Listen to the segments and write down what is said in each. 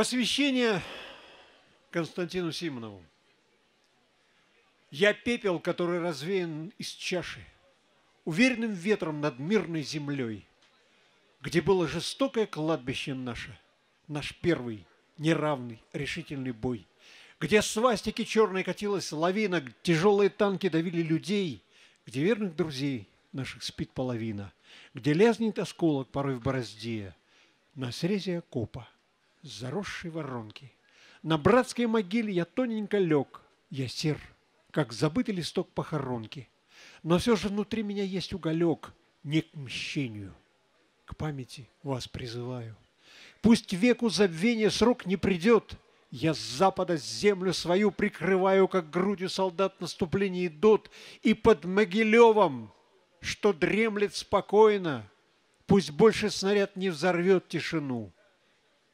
Посвящение Константину Симонову. Я пепел, который развеян из чаши, Уверенным ветром над мирной землей, Где было жестокое кладбище наше, Наш первый неравный решительный бой, Где свастики черной катилась лавина, Тяжелые танки давили людей, Где верных друзей наших спит половина, Где лязнет осколок порой в борозде, На срезе окопа – заросшей воронки. На братской могиле я тоненько лег, я сер, как забытый листок похоронки. Но все же внутри меня есть уголек не к мщению, к памяти вас призываю. Пусть веку забвения срок не придет, я с запада землю свою прикрываю, как грудью солдат наступление идут, и под Могилевом, что дремлет спокойно, пусть больше снаряд не взорвет тишину.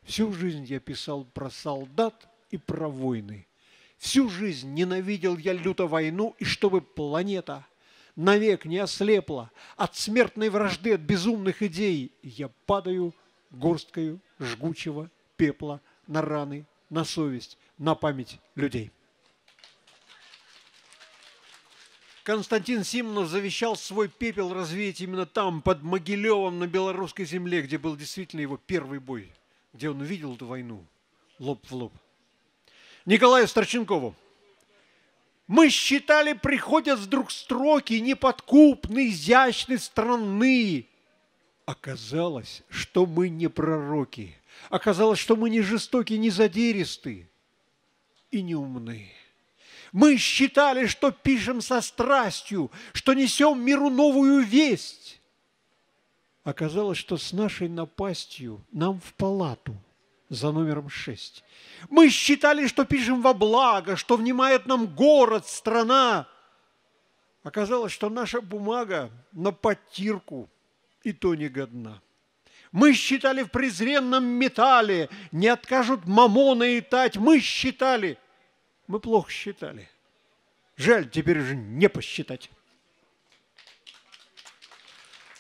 Всю жизнь я писал про солдат и про войны. Всю жизнь ненавидел я люто войну, и чтобы планета навек не ослепла от смертной вражды, от безумных идей, я падаю горсткою жгучего пепла на раны, на совесть, на память людей. Константин Симонов завещал свой пепел развеять именно там, под Могилевом, на белорусской земле, где был действительно его первый бой – где он увидел эту войну лоб в лоб. Николаю Старченкову. Мы считали, приходят вдруг строки неподкупные, изящные, странные. Оказалось, что мы не пророки. Оказалось, что мы не жестокие, не задиристы и не умны. Мы считали, что пишем со страстью, что несем миру новую весть. Оказалось, что с нашей напастью нам в палату за номером шесть. Мы считали, что пишем во благо, что внимает нам город, страна. Оказалось, что наша бумага на подтирку и то не годна. Мы считали в презренном металле, не откажут мамона и тать. Мы считали, мы плохо считали. Жаль, теперь уже не посчитать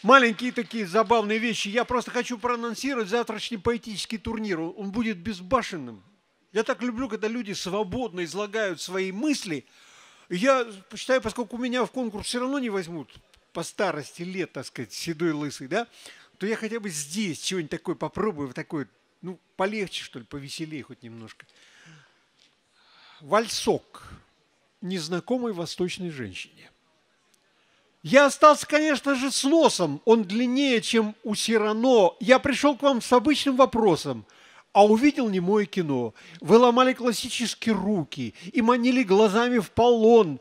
маленькие такие забавные вещи. Я просто хочу проанонсировать завтрашний поэтический турнир. Он будет безбашенным. Я так люблю, когда люди свободно излагают свои мысли. Я считаю, поскольку меня в конкурс все равно не возьмут по старости лет, так сказать, седой лысый, да, то я хотя бы здесь чего-нибудь такое попробую, такое, ну, полегче, что ли, повеселее хоть немножко. Вальсок незнакомой восточной женщине. Я остался, конечно же, с носом. Он длиннее, чем у Сирано. Я пришел к вам с обычным вопросом, а увидел не мое кино. Вы ломали классические руки и манили глазами в полон.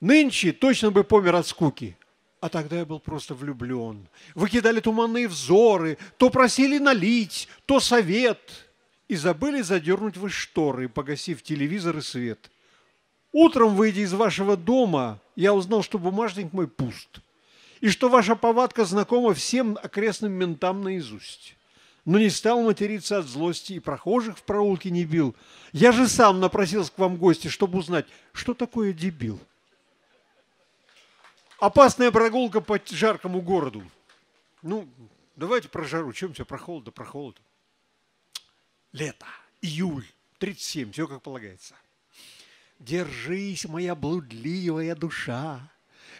Нынче точно бы помер от скуки. А тогда я был просто влюблен. Вы кидали туманные взоры, то просили налить, то совет. И забыли задернуть вы шторы, погасив телевизор и свет. Утром, выйдя из вашего дома, я узнал, что бумажник мой пуст, и что ваша повадка знакома всем окрестным ментам наизусть. Но не стал материться от злости и прохожих в проулке не бил. Я же сам напросился к вам гости, чтобы узнать, что такое дебил. Опасная прогулка по жаркому городу. Ну, давайте про жару. Чем все про холода, про холод. Лето, июль, 37, все как полагается. Держись, моя блудливая душа,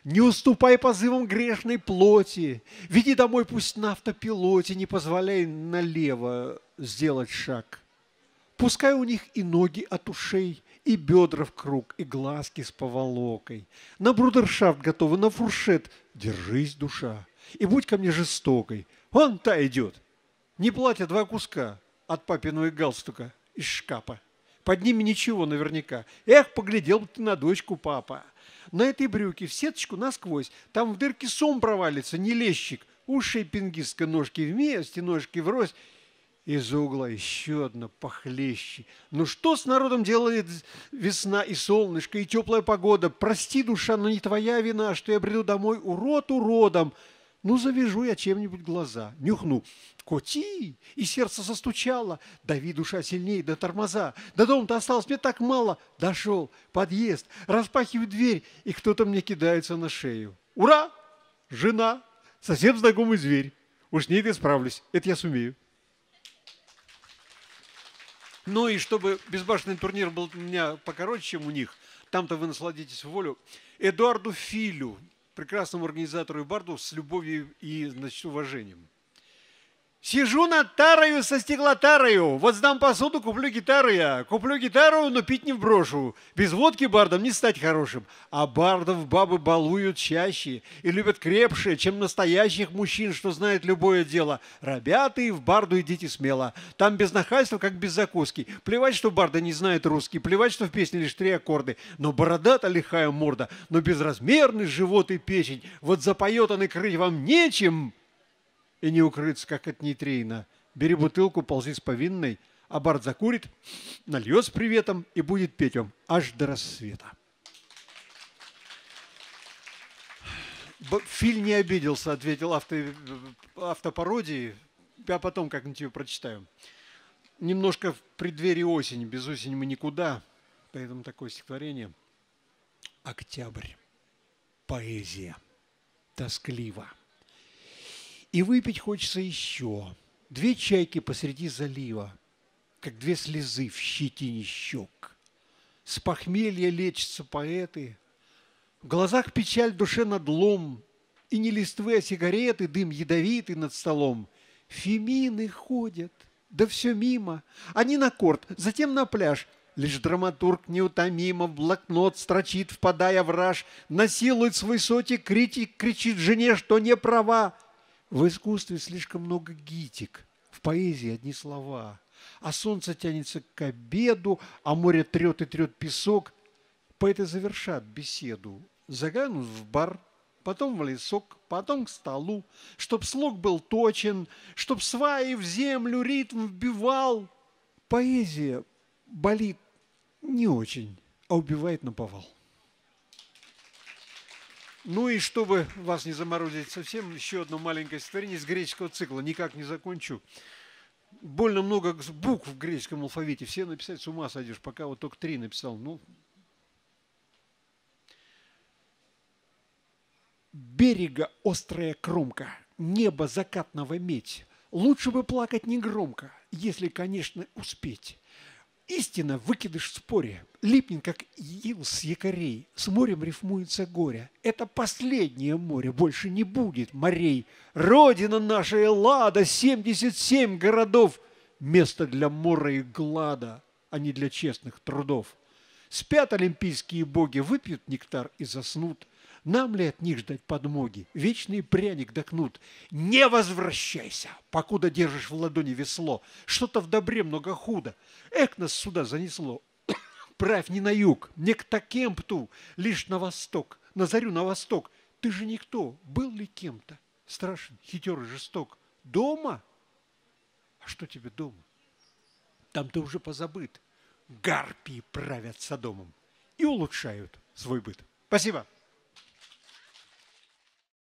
не уступай позывам грешной плоти, веди домой пусть на автопилоте, не позволяй налево сделать шаг. Пускай у них и ноги от ушей, и бедра в круг, и глазки с поволокой. На брудершафт готовы, на фуршет. Держись, душа, и будь ко мне жестокой. Вон та идет. Не платье два куска от папиного галстука из шкафа. Под ними ничего наверняка. Эх, поглядел бы ты на дочку, папа. На этой брюке в сеточку насквозь. Там в дырке сом провалится, не лещик. Уши пингистка, ножки вместе, ножки врозь. Из угла еще одна похлеще. Ну что с народом делает весна и солнышко, и теплая погода? Прости, душа, но не твоя вина, что я бреду домой урод уродом. Ну, завяжу я чем-нибудь глаза, нюхну. Коти! И сердце застучало. Дави, душа, сильнее, до тормоза. До дома-то осталось мне так мало. Дошел, подъезд, распахиваю дверь, и кто-то мне кидается на шею. Ура! Жена! Совсем знакомый зверь. Уж ней я справлюсь. Это я сумею. Ну и чтобы безбашенный турнир был у меня покороче, чем у них, там-то вы насладитесь волю. Эдуарду Филю, прекрасному организатору и барду, с любовью и значит, уважением. Сижу над тарою со стеклотарою. Вот сдам посуду, куплю гитару я. Куплю гитару, но пить не вброшу. Без водки бардом не стать хорошим. А бардов бабы балуют чаще и любят крепше, чем настоящих мужчин, что знают любое дело. Ребята, в барду идите смело. Там без нахальства, как без закуски. Плевать, что барда не знает русский. Плевать, что в песне лишь три аккорды. Но борода-то лихая морда. Но безразмерный живот и печень. Вот запоет он и крыть вам нечем и не укрыться, как от нейтрина. Бери бутылку, ползи с повинной, а Барт закурит, нальет с приветом и будет петь вам аж до рассвета. Фильм не обиделся, ответил авто, автопародии. Я потом как-нибудь ее прочитаю. Немножко в преддверии осени. Без осени мы никуда. Поэтому такое стихотворение. Октябрь. Поэзия. Тоскливо. И выпить хочется еще. Две чайки посреди залива, как две слезы в щетине щек. С похмелья лечатся поэты, в глазах печаль, душе надлом, и не листвы, а сигареты, дым ядовитый над столом. Фемины ходят, да все мимо. Они на корт, затем на пляж. Лишь драматург неутомимо в блокнот строчит, впадая в раж, насилует свой сотик, критик кричит жене, что не права. В искусстве слишком много гитик, в поэзии одни слова. А солнце тянется к обеду, а море трет и трет песок. Поэты завершат беседу, заглянут в бар, потом в лесок, потом к столу, чтоб слог был точен, чтоб сваи в землю ритм вбивал. Поэзия болит не очень, а убивает на повал. Ну и чтобы вас не заморозить совсем, еще одно маленькое стихотворение из греческого цикла. Никак не закончу. Больно много букв в греческом алфавите. Все написать с ума сойдешь, пока вот только три написал. Ну, берега острая кромка, небо закатного медь. Лучше бы плакать не громко, если, конечно, успеть. Истина выкидыш в споре, липнет, как ил с якорей, с морем рифмуется горе. Это последнее море, больше не будет морей. Родина наша Эллада, 77 городов, место для мора и глада, а не для честных трудов. Спят олимпийские боги, выпьют нектар и заснут. Нам ли от них ждать подмоги? Вечный пряник докнут. Не возвращайся, покуда держишь в ладони весло. Что-то в добре много худо. Эк нас сюда занесло. Правь не на юг, не к Такемпту, лишь на восток, на зарю на восток. Ты же никто, был ли кем-то? Страшен, хитер и жесток. Дома? А что тебе дома? Там ты уже позабыт. Гарпии правят Содомом и улучшают свой быт. Спасибо.